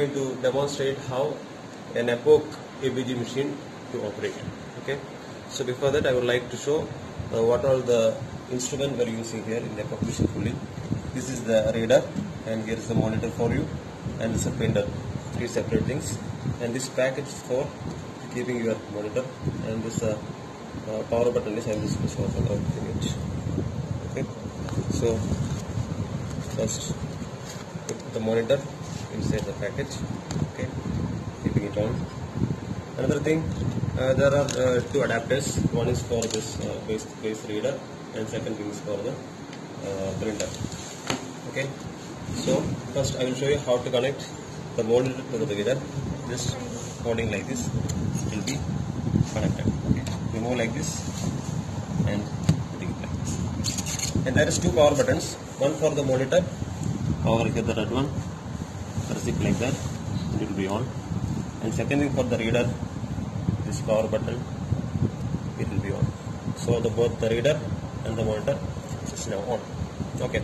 are going to demonstrate how an EPOC ABG machine to operate. Okay. So before that, I would like to show uh, what all the instrument we are using here in the EPOC machine cooling. This is the reader, and here is the monitor for you, and this is a printer. Three separate things, and this package is for keeping your monitor, and this uh, uh, power button is I will just for it. Okay. So first put the monitor inside the package okay? Keeping it on. Another thing uh, there are uh, two adapters. One is for this uh, base, base reader and second thing is for the uh, printer okay? So first I will show you how to connect the monitor to the reader just holding like this will be connected okay? Remove like this and putting it like this. And there is two power buttons. One for the monitor power get the red one it like that it will be on. And second thing for the reader this power button it will be on. So the both the reader and the monitor is now on. Okay.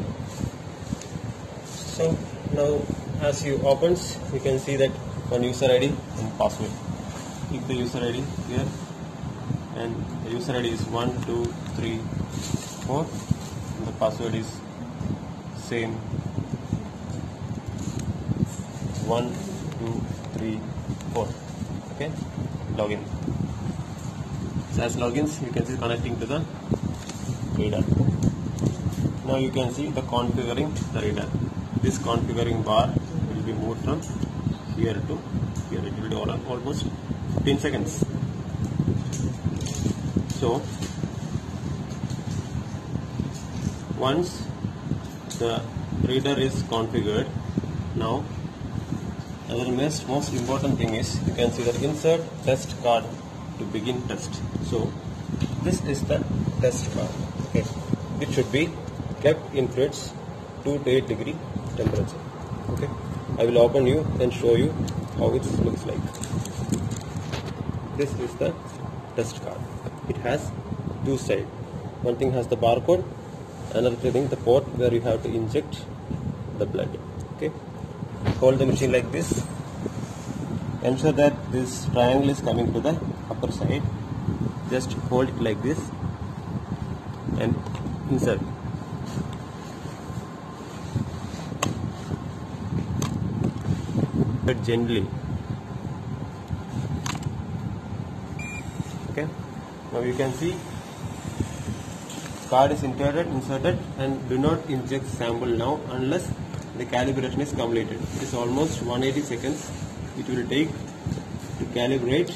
So now as you opens you can see that one user id and password. Keep the user id here. And the user id is 1 2 3 4 and the password is same 1 2 3 4 okay? Login. So as logins you can see connecting to the reader now you can see the configuring the reader this configuring bar will be moved from here to here. It will all, almost 15 seconds. So once the reader is configured now another most, most important thing is you can see the insert test card to begin test. So this is the test card okay? It should be kept in fridge 2 to 8 degree temperature okay? I will open you and show you how it looks like. This is the test card. It has two sides. One thing has the barcode another thing the port where you have to inject the blood okay hold the machine like this. Ensure that this triangle is coming to the upper side. Just hold it like this and insert. But gently. Okay. Now you can see card is inserted inserted and do not inject sample now unless the calibration is completed. It is almost 180 seconds it will take to calibrate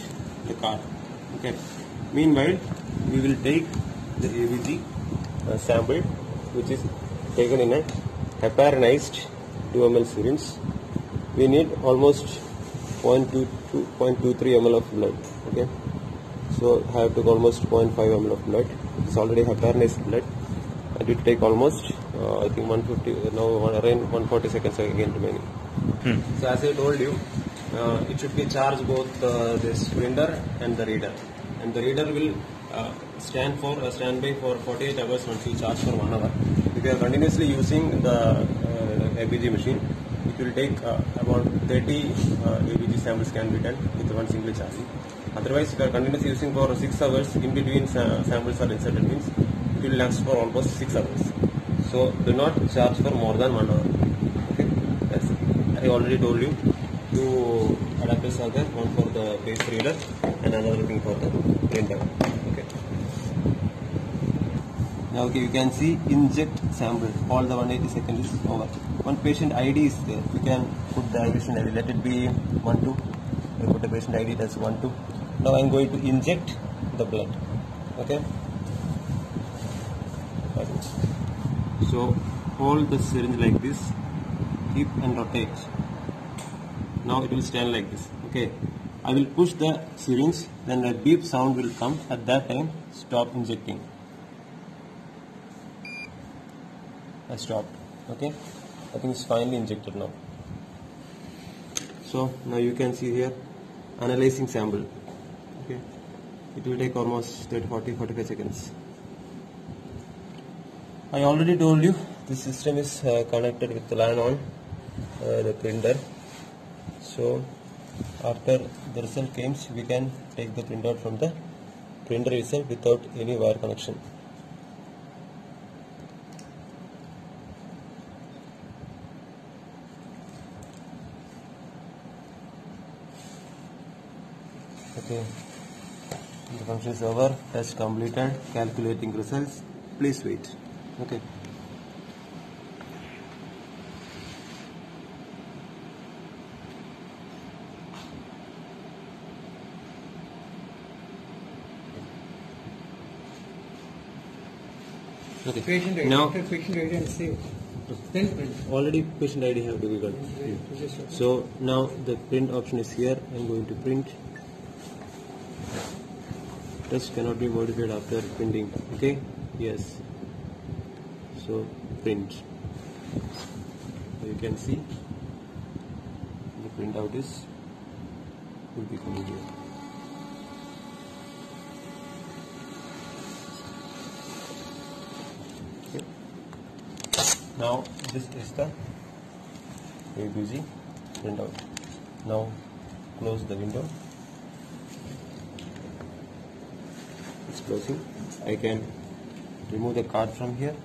the card okay. Meanwhile we will take the ABG uh, sample which is taken in a heparinized 2 ml syringe. We need almost 0.22 0.23 ml of blood. Okay. So I have to almost 0.5 ml of blood. It's already heparinized blood and it will take almost I think 150 now around 140 seconds again remaining. So as I told you uh, it should be charged both uh, this printer and the reader. And the reader will uh, stand for uh, standby for 48 hours once you charge for one hour. If you are continuously using the uh, ABG machine it will take uh, about 30 uh, ABG samples can be done with one single charging. Otherwise if you are continuously using for 6 hours in between sa- samples are inserted means it will last for almost 6 hours so do not charge for more than one hour. Okay? That's. I already told you. Two adapters are there. One for the base reader and another thing for the printer. Okay? Now okay, you can see inject sample. All the 180 seconds is over. One patient id is there. You can put the patient id let it be 1 2 I put the patient id as 1 2 now i'm going to inject the blood. Okay. So hold the syringe like this. Keep and rotate. Now it will stand like this. Okay. I will push the syringe then a beep sound will come. At that time stop injecting. I stopped. Okay. I think it's finally injected now. So now you can see here analyzing sample. Okay. It will take almost 30 40 45 seconds I already told you this system is uh, connected with the LAN on uh, the printer So after the result comes, we can take the printout from the printer itself without any wire connection. Okay. The function is over. Test completed. Calculating results. Please wait. Okay. Okay. Patient ID. Now, After patient ID and save. Then print. already patient ID have to be got. So now the print option is here. I'm going to print. Test cannot be modified after printing. Okay? Yes. So print. You can see the printout is will be coming here. Okay. Now this is the ABG printout. Now close the window. It's closing. I can remove the card from here.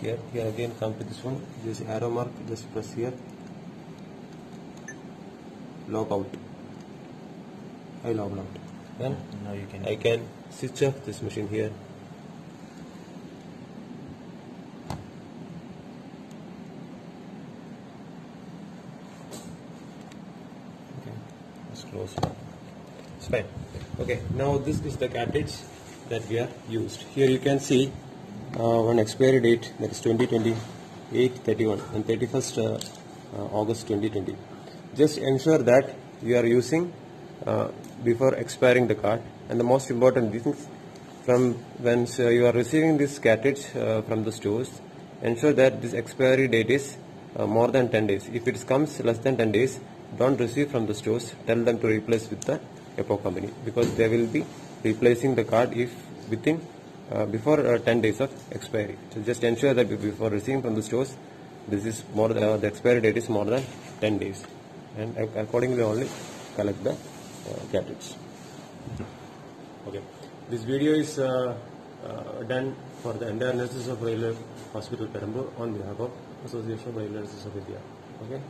Here, here again come to this one. This arrow mark. Just press here. Log out. I log out. Then Now you can. I can switch off this machine here. Okay, let's close. It's fine. Okay, now this is the cartridge that we are used. Here you can see uh, one expiry date that is 2020 831 and 31st uh, uh, August 2020. Just ensure that you are using uh, before expiring the card. And the most important thing from when you are receiving this cartridge from the stores ensure that this expiry date is more than 10 days. If it comes less than 10 days don't receive from the stores. Tell them to replace with the EPOC company because they will be replacing the card if within uh, before uh, 10 days of expiry so just ensure that before receiving from the stores this is more than, uh, the expiry date is more than 10 days and accordingly only collect the uh, cartridge Okay. This video is uh, uh, done for the entire nurses of Railway Hospital Perambur on behalf of Association of Railway Nurses of India. Okay.